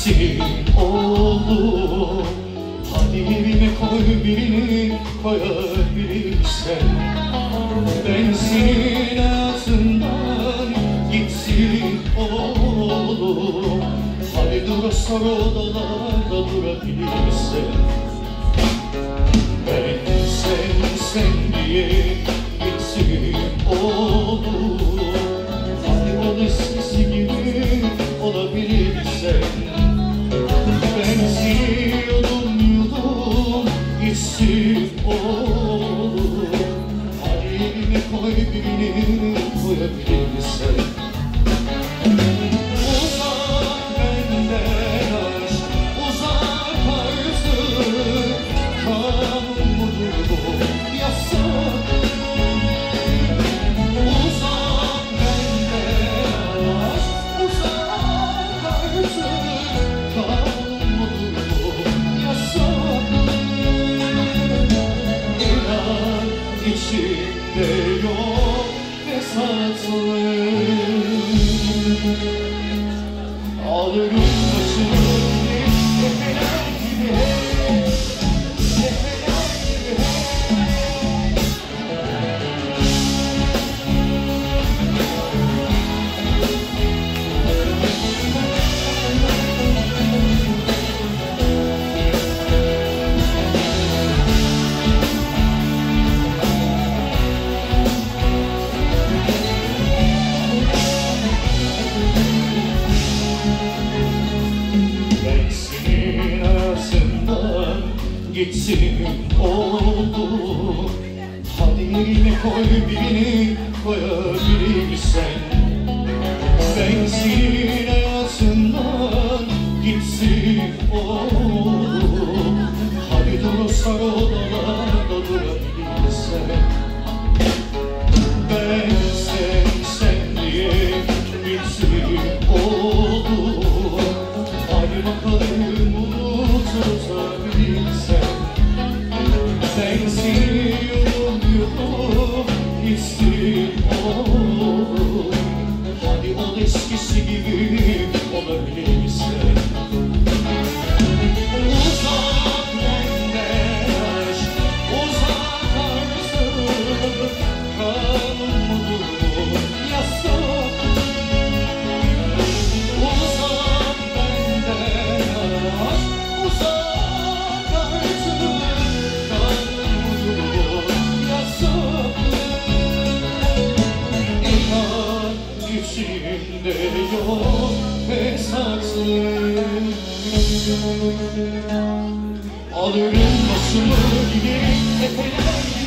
arasından gitsin oğlum Hadi evime koy birini koyabilirsen Ben senin hayatından gitsin oğlum. Hadi dur sor odalarda durabilirsen Ben sen sen diye birini koyabilirsen Uzak benden uzak artık Kanun mudur bu, yasak Uzak benden aşk, uzak artık Kanun mudur bu, İnan içimde yok fesatlık Alırım gitsin oldu Hadi yerine koy birini koyabilirsen. Ben senin hayatından gitsin oldu Hadi dur sar odalarda durabilirsen gitsin oldu Hadi ol eskisi gibi olabilirsen Uzak yok fesatlık Alırım başımı tepeler gibi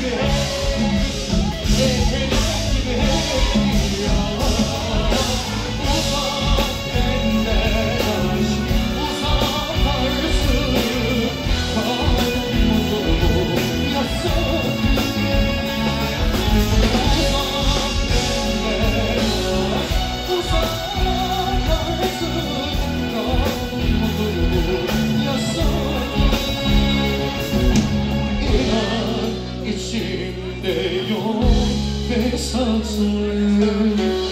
esasıyım